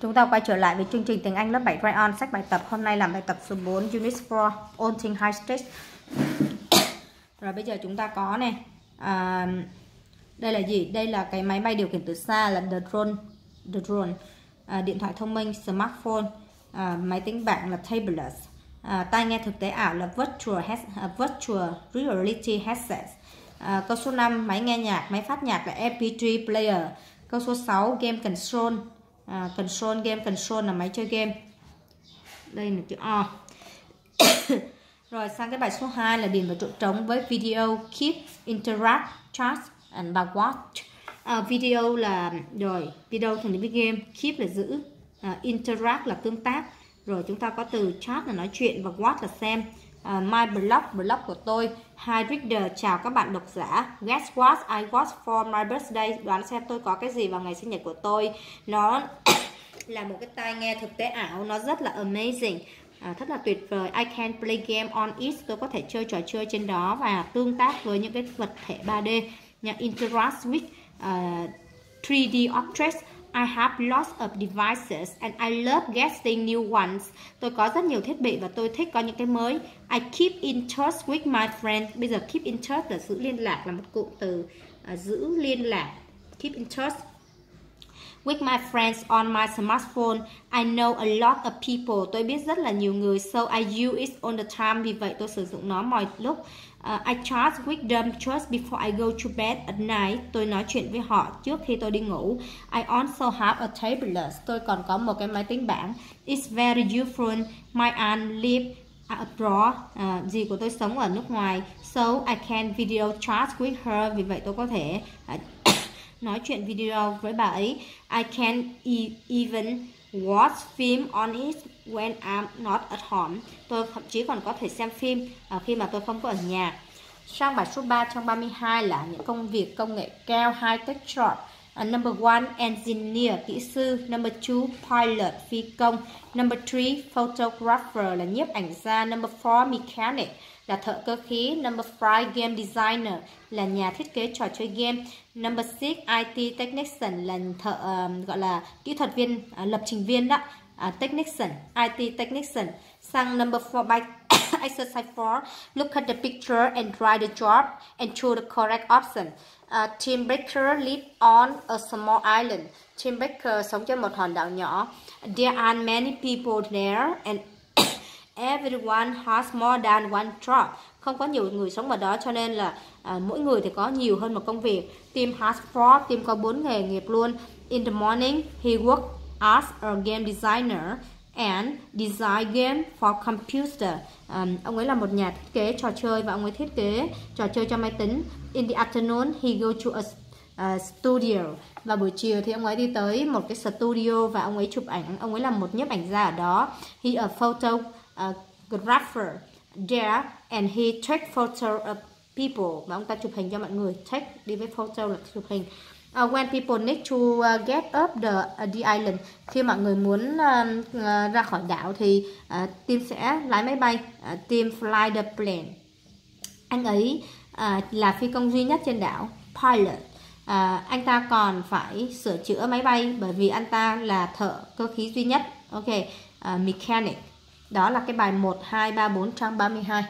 Chúng ta quay trở lại với chương trình tiếng Anh lớp 7 Try On sách bài tập. Hôm nay làm bài tập số 4 Unit 4 Onting High stress Rồi bây giờ chúng ta có này. À, đây là gì? Đây là cái máy bay điều khiển từ xa là the drone, the drone. À, điện thoại thông minh, smartphone, à, máy tính bảng là tablet. À, tai nghe thực tế ảo là virtual head, uh, virtual reality headset. À, câu số 5 máy nghe nhạc, máy phát nhạc là MP3 player. Câu số 6 game console à, control game control là máy chơi game. Đây là chữ O. Rồi sang cái bài số 2 là điền vào chỗ trống với video keep interact chat and và watch à, video là rồi video thành với game keep là giữ. À, interact là tương tác. Rồi chúng ta có từ chat là nói chuyện và watch là xem uh, my blog blog của tôi. Hi reader. Chào các bạn độc giả. Guess what? I watch for my birthday. Đoán xem tôi có cái gì vào ngày sinh nhật của tôi. Nó là một cái tai nghe thực tế ảo. Nó rất là amazing. À, rất là tuyệt vời. I can play game on it. Tôi có thể chơi trò chơi trên đó và tương tác với những cái vật thể 3D nha interact with à, uh, 3D objects. I have lots of devices and I love getting new ones. Tôi có rất nhiều thiết bị và tôi thích có những cái mới. I keep in touch with my friends. Bây giờ keep in touch là giữ liên lạc là một cụm từ uh, giữ liên lạc. Keep in touch with my friends on my smartphone. I know a lot of people. Tôi biết rất là nhiều người. So I use it all the time. Vì vậy tôi sử dụng nó mọi lúc. Uh, I chat with them just before I go to bed at night. Tôi nói chuyện với họ trước khi tôi đi ngủ. I also have a tablet. Tôi còn có một cái máy tính bảng. It's very useful. My aunt live abroad. Uh, dì của tôi sống ở nước ngoài. So I can video chat with her. Vì vậy tôi có thể uh, nói chuyện video với bà ấy. I can e even watch film on it when I'm not at home. Tôi thậm chí còn có thể xem phim à, khi mà tôi không có ở nhà. Sang bài số 3 trong 32 là những công việc công nghệ cao high tech job. Uh, number one, engineer, kỹ sư. Number two, pilot, phi công. Number three, photographer là nhiếp ảnh gia. Number four, mechanic là thợ cơ khí. Number five, game designer là nhà thiết kế trò chơi game. Number six, IT technician là thợ um, gọi là kỹ thuật viên, uh, lập trình viên đó. Uh, technician, IT technician. Sang number four, by exercise four. look at the picture and write the job and choose the correct option uh, Tim Baker live on a small island Tim Baker sống trên một hòn đảo nhỏ there are many people there and everyone has more than one job không có nhiều người sống ở đó cho nên là à, mỗi người thì có nhiều hơn một công việc Tim has four Tim có bốn nghề nghiệp luôn in the morning he work as a game designer and design game for computer. Um, ông ấy là một nhà thiết kế trò chơi và ông ấy thiết kế trò chơi cho máy tính. In the afternoon, he go to a, a studio. Và buổi chiều thì ông ấy đi tới một cái studio và ông ấy chụp ảnh. Ông ấy là một nhiếp ảnh gia ở đó. He a photographer there and he take photo of people. Và ông ta chụp hình cho mọi người. Take đi với photo là chụp hình. Uh, when people need to uh, get up the uh, the island. Khi mọi người muốn uh, uh, ra khỏi đảo thì uh, team sẽ lái máy bay uh, team fly the plane. Anh ấy uh, là phi công duy nhất trên đảo pilot. Uh, anh ta còn phải sửa chữa máy bay bởi vì anh ta là thợ cơ khí duy nhất. Ok uh, mechanic. Đó là cái bài 1 2 3 4 trang 32